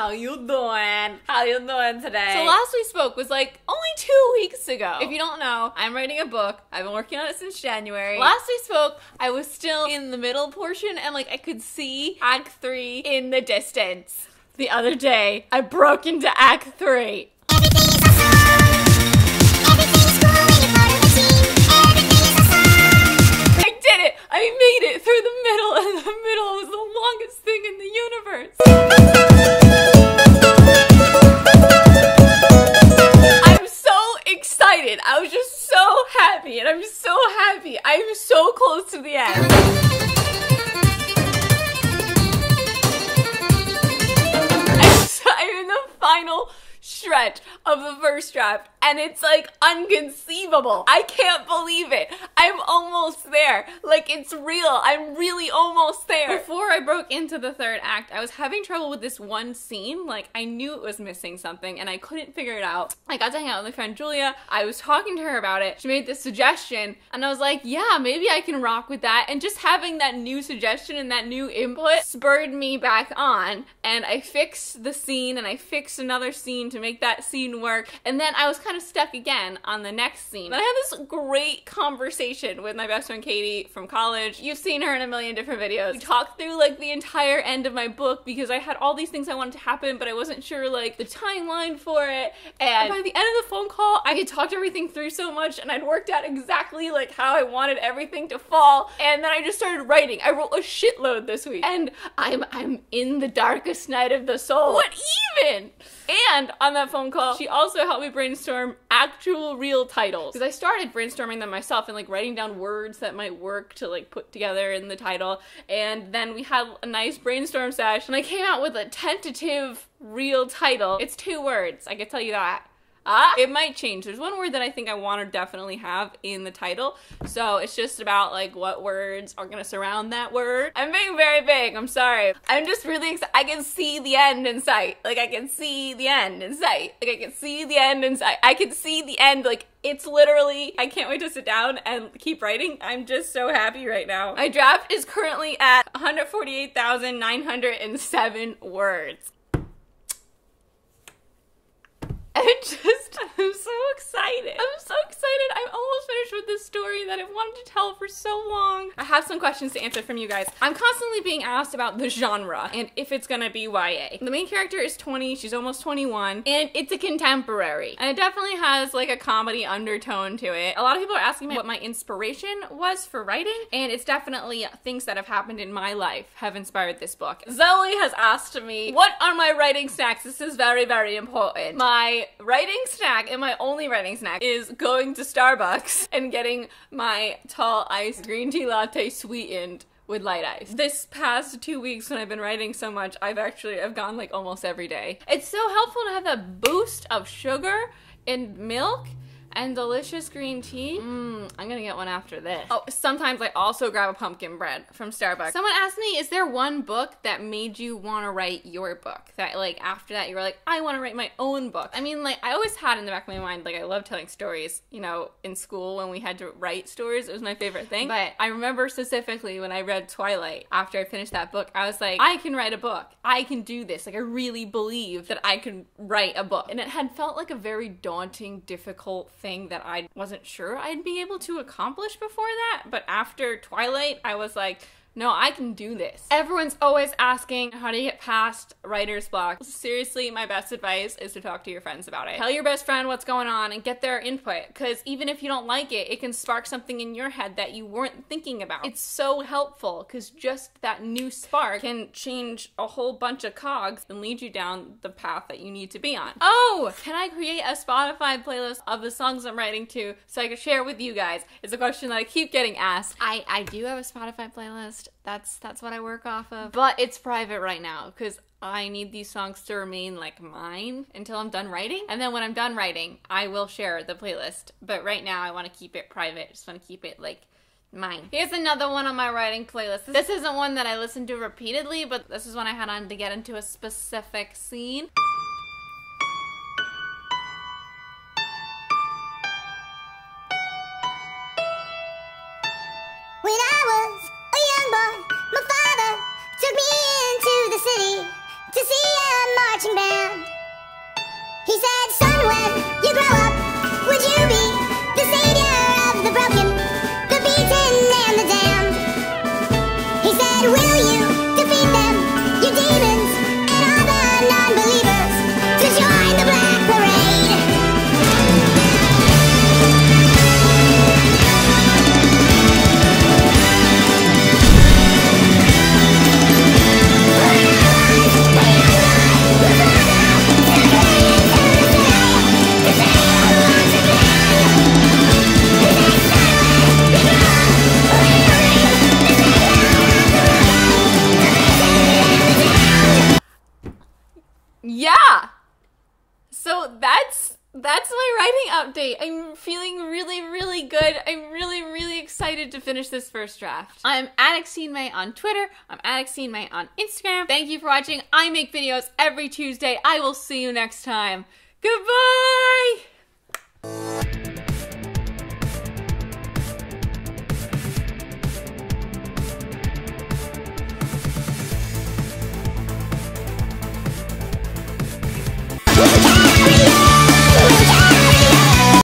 How you doing? How you doing today? So last we spoke was like only two weeks ago. If you don't know, I'm writing a book. I've been working on it since January. Last we spoke, I was still in the middle portion and like I could see Act 3 in the distance. The other day, I broke into Act 3. Stretch of the first draft and it's like unconceivable. I can't believe it. I'm almost there. Like it's real. I'm really almost there. Before I broke into the third act, I was having trouble with this one scene. Like I knew it was missing something and I couldn't figure it out. I got to hang out with my friend Julia. I was talking to her about it. She made this suggestion and I was like, yeah, maybe I can rock with that. And just having that new suggestion and that new input spurred me back on and I fixed the scene and I fixed another scene to make that scene work. And then I was kind of stuck again on the next scene. But I had this great conversation with my best friend Katie from college. You've seen her in a million different videos. We talked through like the entire end of my book because I had all these things I wanted to happen, but I wasn't sure like the timeline for it. And by the end of the phone call, I had talked everything through so much and I'd worked out exactly like how I wanted everything to fall. And then I just started writing. I wrote a shitload this week. And I'm I'm in the darkest night of the soul. What even? And on that phone call, she also helped me brainstorm actual real titles. Because I started brainstorming them myself and like writing down words that might work to like put together in the title. And then we had a nice brainstorm session. And I came out with a tentative real title. It's two words, I can tell you that. Ah, it might change. There's one word that I think I want to definitely have in the title. So it's just about like what words are gonna surround that word. I'm being very big. I'm sorry. I'm just really excited. I can see the end in sight. Like I can see the end in sight. Like I can see the end in sight. I can see the end. Like it's literally. I can't wait to sit down and keep writing. I'm just so happy right now. My draft is currently at 148,907 words. I just, so excited. I'm so finished with this story that I've wanted to tell for so long. I have some questions to answer from you guys. I'm constantly being asked about the genre and if it's gonna be YA. The main character is 20, she's almost 21, and it's a contemporary. And it definitely has like a comedy undertone to it. A lot of people are asking me what my inspiration was for writing, and it's definitely things that have happened in my life have inspired this book. Zoe has asked me, what are my writing snacks? This is very, very important. My writing snack and my only writing snack is going to Starbucks and getting my tall iced green tea latte sweetened with light ice. This past two weeks when I've been writing so much, I've actually I've gone like almost every day. It's so helpful to have that boost of sugar and milk and delicious green tea. Mmm, I'm gonna get one after this. Oh, sometimes I also grab a pumpkin bread from Starbucks. Someone asked me, is there one book that made you want to write your book? That like after that you were like, I want to write my own book. I mean, like I always had in the back of my mind, like I love telling stories. You know, in school when we had to write stories, it was my favorite thing. But I remember specifically when I read Twilight after I finished that book, I was like, I can write a book. I can do this. Like I really believe that I can write a book. And it had felt like a very daunting, difficult thing that I wasn't sure I'd be able to accomplish before that. But after Twilight, I was like, no, I can do this. Everyone's always asking how to get past writer's block. Seriously, my best advice is to talk to your friends about it. Tell your best friend what's going on and get their input because even if you don't like it, it can spark something in your head that you weren't thinking about. It's so helpful because just that new spark can change a whole bunch of cogs and lead you down the path that you need to be on. Oh, can I create a Spotify playlist of the songs I'm writing to so I can share with you guys? It's a question that I keep getting asked. I, I do have a Spotify playlist that's that's what I work off of. But it's private right now because I need these songs to remain like mine until I'm done writing. And then when I'm done writing, I will share the playlist. But right now I want to keep it private. Just want to keep it like mine. Here's another one on my writing playlist. This isn't one that I listen to repeatedly, but this is one I had on to get into a specific scene. Yeah. So that's that's my writing update. I'm feeling really, really good. I'm really, really excited to finish this first draft. I'm @xtinemay on Twitter. I'm @xtinemay on Instagram. Thank you for watching. I make videos every Tuesday. I will see you next time. Goodbye.